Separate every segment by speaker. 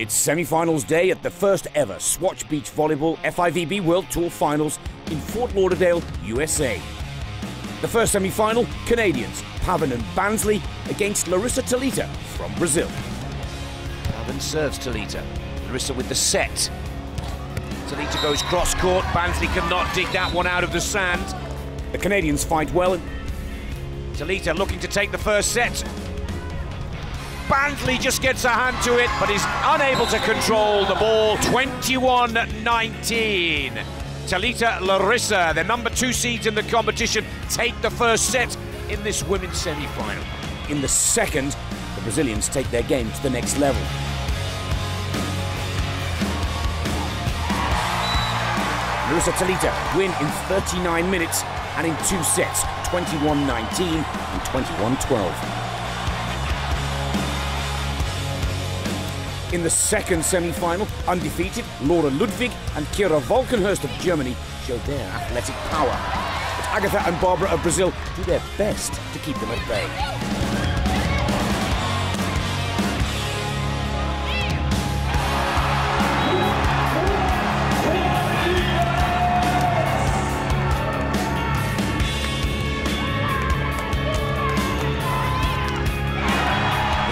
Speaker 1: It's semi-finals day at the first ever Swatch Beach Volleyball FIVB World Tour Finals in Fort Lauderdale, USA. The first semi-final, Canadians Pavan and Bansley against Larissa Talita from Brazil.
Speaker 2: Pavan serves Talita. Larissa with the set. Talita goes cross court. Bansley cannot dig that one out of the sand.
Speaker 1: The Canadians fight well.
Speaker 2: Talita looking to take the first set. Bansley just gets a hand to it, but is unable to control the ball. 21 19. Talita Larissa, the number two seeds in the competition, take the first set in this women's semi final.
Speaker 1: In the second, the Brazilians take their game to the next level. Larissa Talita win in 39 minutes and in two sets, 21-19 and 21-12. In the second semi-final, undefeated, Laura Ludwig and Kira Walkenhorst of Germany showed their athletic power. But Agatha and Barbara of Brazil do their best to keep them at bay.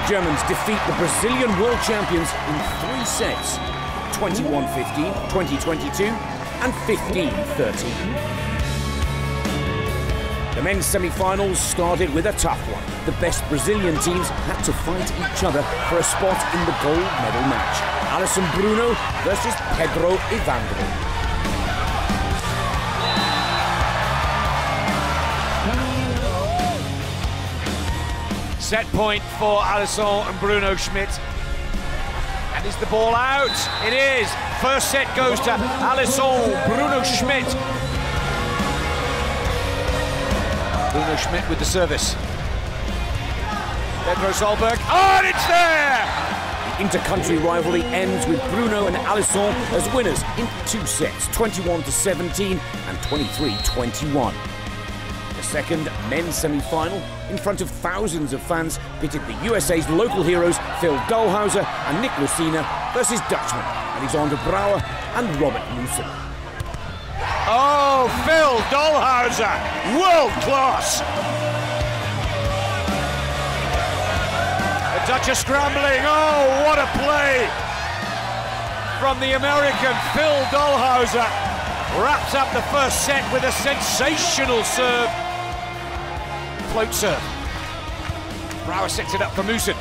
Speaker 1: Germans defeat the Brazilian world champions in three sets 21 15, 20 22, and 15 13. The men's semi finals started with a tough one. The best Brazilian teams had to fight each other for a spot in the gold medal match. Alison Bruno versus Pedro Evandro.
Speaker 2: Set point for Alisson and Bruno Schmidt. And is the ball out? It is. First set goes to Alisson, Bruno Schmidt. Bruno Schmidt with the service. Pedro Solberg. Oh, and it's there!
Speaker 1: The inter-country rivalry ends with Bruno and Alisson as winners in two sets, 21 to 17 and 23-21 second men's semi-final in front of thousands of fans pitted the USA's local heroes Phil Dalhausser and Nick Lucena versus Dutchman Alexander Brouwer and Robert Meeuwsen.
Speaker 2: Oh, Phil Dalhausser, world class! The Dutch are scrambling. Oh, what a play from the American Phil Dalhausser. Wraps up the first set with a sensational serve float serve. Brouwer sets it up for Meeuwsen.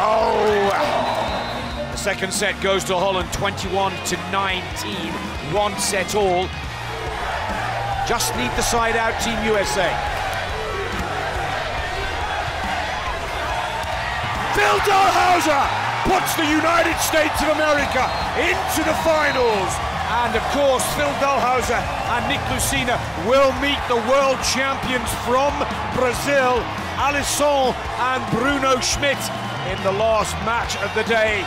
Speaker 2: Oh! The second set goes to Holland 21 to 19. One set all. Just need the side out, Team USA. Phil Dalhausser puts the United States of America into the finals. And of course, Phil Dalhausser and Nick Lucena will meet the world champions from Brazil, Alisson and Bruno Schmidt, in the last match of the day.